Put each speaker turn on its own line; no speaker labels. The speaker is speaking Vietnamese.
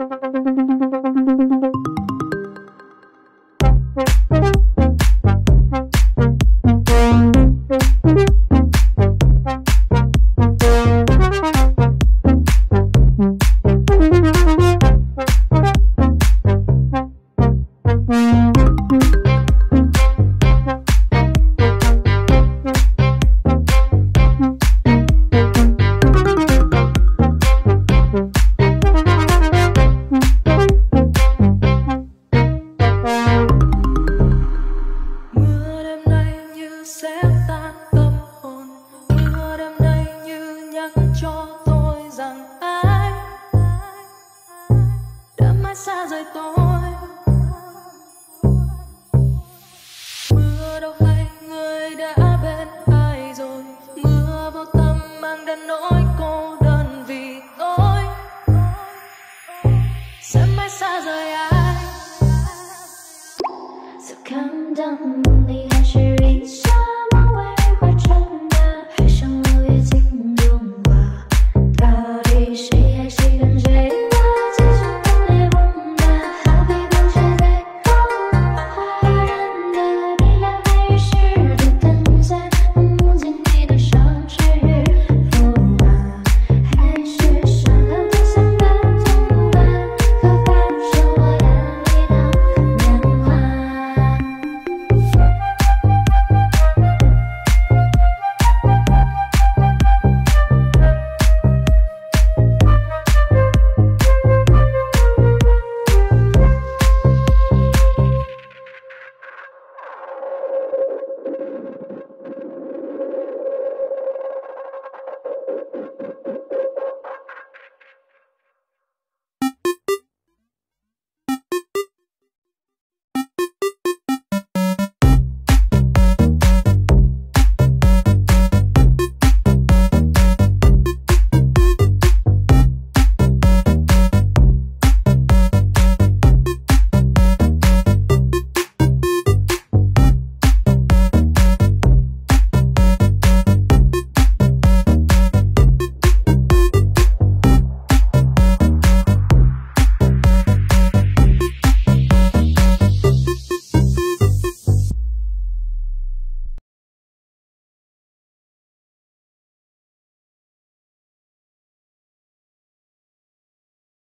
Thank you. cho tôi rằng ai đã mãi xa rời tôi. Mưa đâu hay người đã bên ai rồi? Mưa vô tâm mang đến nỗi cô đơn vì tôi. Sẽ mãi xa rời ai? Sẽ Come down, lonely.